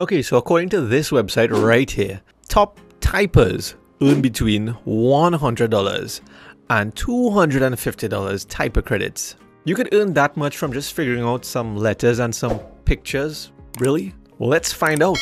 Okay, so according to this website right here, top typers earn between $100 and $250 typer credits. You could earn that much from just figuring out some letters and some pictures? Really? Let's find out.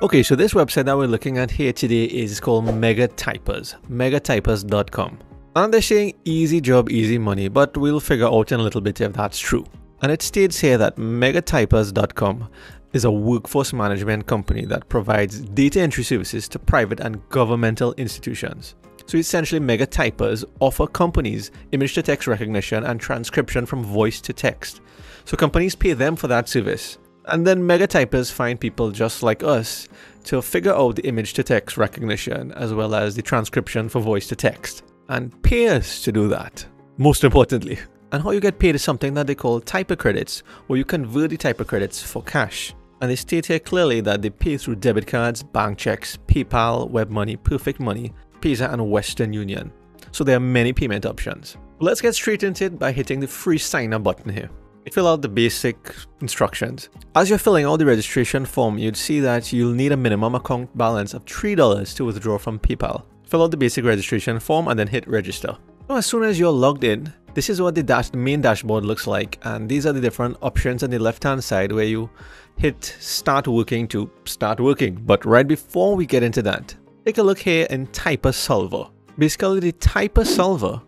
Okay, so this website that we're looking at here today is called Mega Typers, megatypers.com. And they're saying easy job, easy money, but we'll figure out in a little bit if that's true. And it states here that megatypers.com is a workforce management company that provides data entry services to private and governmental institutions. So essentially, mega typers offer companies image to text recognition and transcription from voice to text. So companies pay them for that service. And then mega typers find people just like us to figure out the image to text recognition as well as the transcription for voice to text and pay us to do that. Most importantly. And how you get paid is something that they call typer credits, where you convert the typer credits for cash. And they state here clearly that they pay through debit cards, bank checks, PayPal, WebMoney, Perfect Money, Payza, and Western Union. So there are many payment options. Let's get straight into it by hitting the free sign up button here. You fill out the basic instructions. As you're filling out the registration form, you'd see that you'll need a minimum account balance of $3 to withdraw from PayPal. Fill out the basic registration form and then hit register. Now, as soon as you're logged in, this is what the, dash, the main dashboard looks like and these are the different options on the left hand side where you hit start working to start working. But right before we get into that, take a look here in Typer Solver. Basically the Typer Solver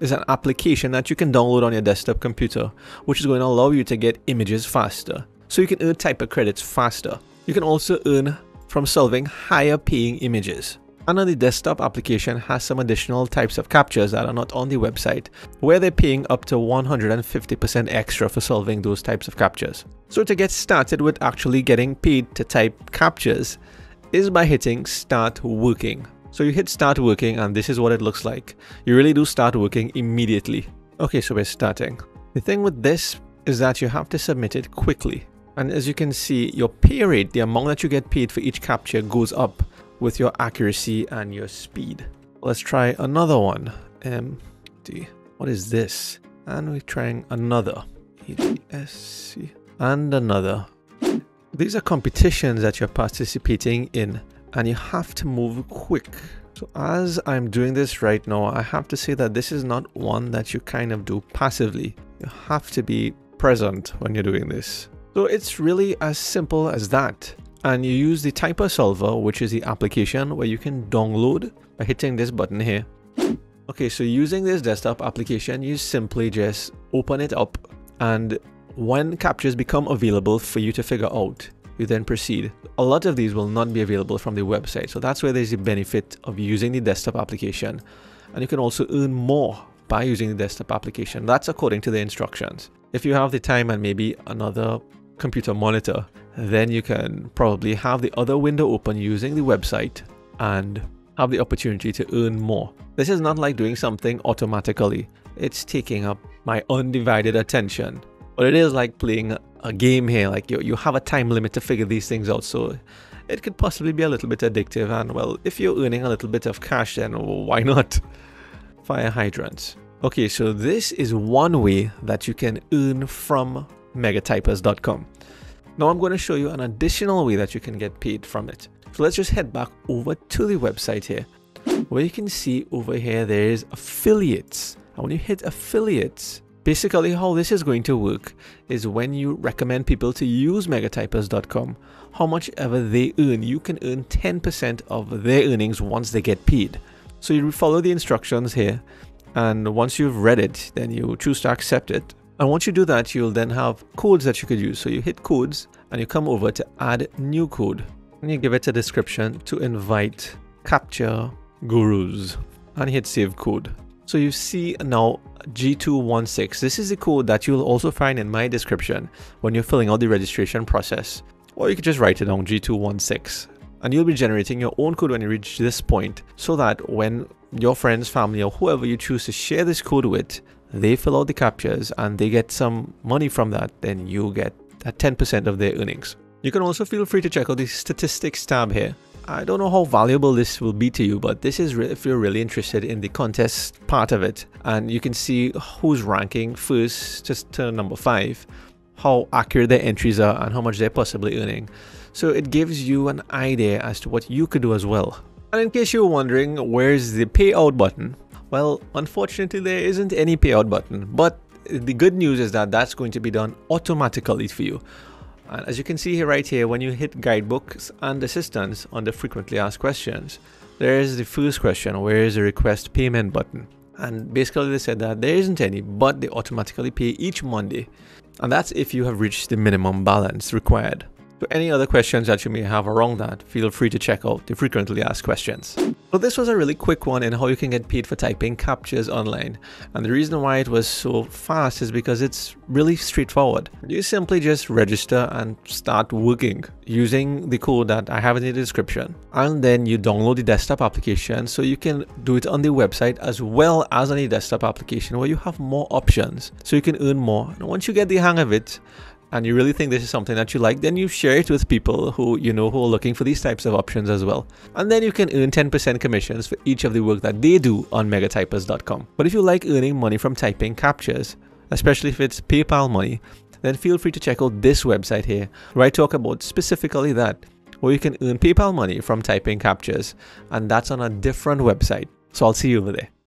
is an application that you can download on your desktop computer which is going to allow you to get images faster. So you can earn Typer credits faster. You can also earn from solving higher paying images. The desktop application has some additional types of captchas that are not on the website, where they're paying up to 150% extra for solving those types of captchas. So to get started with actually getting paid to type captchas is by hitting start working. So you hit start working and this is what it looks like. You really do start working immediately. Okay, so we're starting. The thing with this is that you have to submit it quickly. And as you can see, your pay rate, the amount that you get paid for each captcha goes up with your accuracy and your speed. Let's try another one. MD. What is this? And we're trying another. EDSC. And another. These are competitions that you're participating in and you have to move quick. So as I'm doing this right now, I have to say that this is not one that you kind of do passively. You have to be present when you're doing this. So it's really as simple as that and you use the typer solver which is the application where you can download by hitting this button here. Okay so using this desktop application you simply just open it up. And when captchas become available for you to figure out you then proceed. A lot of these will not be available from the website. So that's where there's the benefit of using the desktop application. And you can also earn more by using the desktop application. That's according to the instructions. If you have the time and maybe another computer monitor then you can probably have the other window open using the website and have the opportunity to earn more. This is not like doing something automatically. It's taking up my undivided attention. But it is like playing a game here, like you, you have a time limit to figure these things out. So it could possibly be a little bit addictive. And well, if you're earning a little bit of cash, then why not? Fire hydrants. Okay, so this is one way that you can earn from megatypers.com. Now I'm going to show you an additional way that you can get paid from it. So let's just head back over to the website here where you can see over here there is affiliates. And when you hit affiliates, basically how this is going to work is when you recommend people to use megatypers.com, how much ever they earn, you can earn 10% of their earnings once they get paid. So you follow the instructions here and once you've read it, then you choose to accept it and once you do that, you'll then have codes that you could use. So you hit codes and you come over to add new code and you give it a description to invite captcha gurus and hit save code. So you see now G216. This is the code that you'll also find in my description when you're filling out the registration process. Or you could just write it down G216 and you'll be generating your own code when you reach this point so that when your friends, family or whoever you choose to share this code with they fill out the captchas and they get some money from that, then you get that 10% of their earnings. You can also feel free to check out the statistics tab here. I don't know how valuable this will be to you, but this is if you're really interested in the contest part of it. And you can see who's ranking first just to number five, how accurate their entries are and how much they're possibly earning. So it gives you an idea as to what you could do as well. And in case you're wondering, where's the payout button? Well, unfortunately, there isn't any payout button, but the good news is that that's going to be done automatically for you. And as you can see here right here, when you hit guidebooks and assistance on the frequently asked questions, there is the first question, where is the request payment button? And basically they said that there isn't any, but they automatically pay each Monday. And that's if you have reached the minimum balance required. For any other questions that you may have around that, feel free to check out the frequently asked questions. So this was a really quick one in how you can get paid for typing captchas online. And the reason why it was so fast is because it's really straightforward. You simply just register and start working using the code that I have in the description. And then you download the desktop application so you can do it on the website as well as on the desktop application where you have more options so you can earn more. And once you get the hang of it, and you really think this is something that you like, then you share it with people who you know who are looking for these types of options as well. And then you can earn 10% commissions for each of the work that they do on megatypers.com. But if you like earning money from typing captchas, especially if it's PayPal money, then feel free to check out this website here, where I talk about specifically that, where you can earn PayPal money from typing captchas, and that's on a different website. So I'll see you over there.